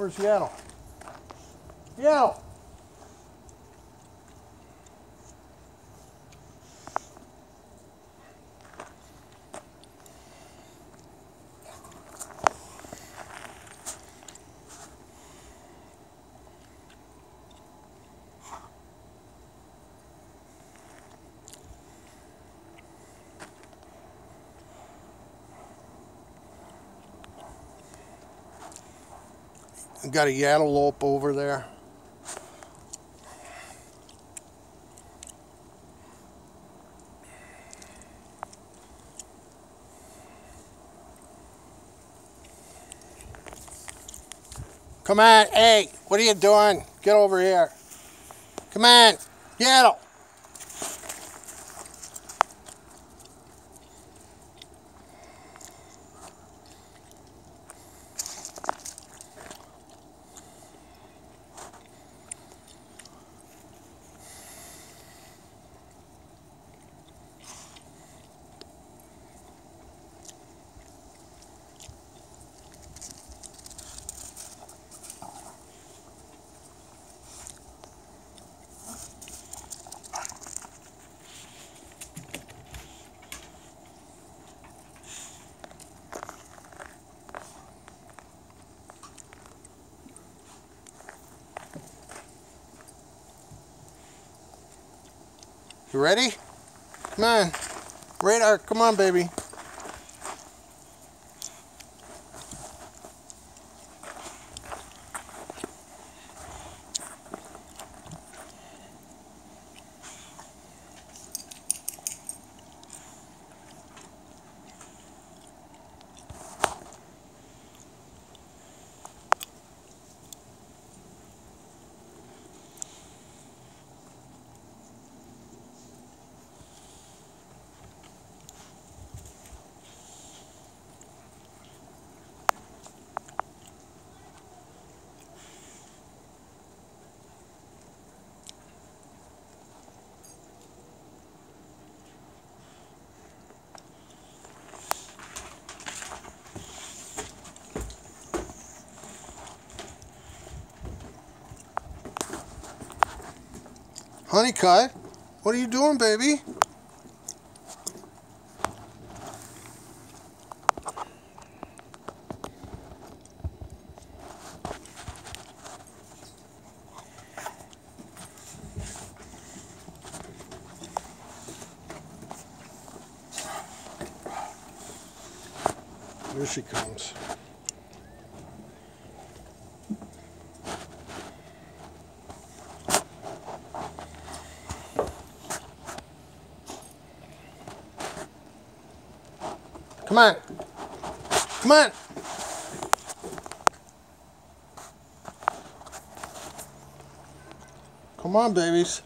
Where's Yaddle? Yaddle! Got a Yattlelope over there. Come on, hey, what are you doing? Get over here. Come on, Yaddle. You ready? Come on. Radar, come on, baby. Hunnicut, what are you doing, baby? Here she comes. Come on. Come on. Come on, babies.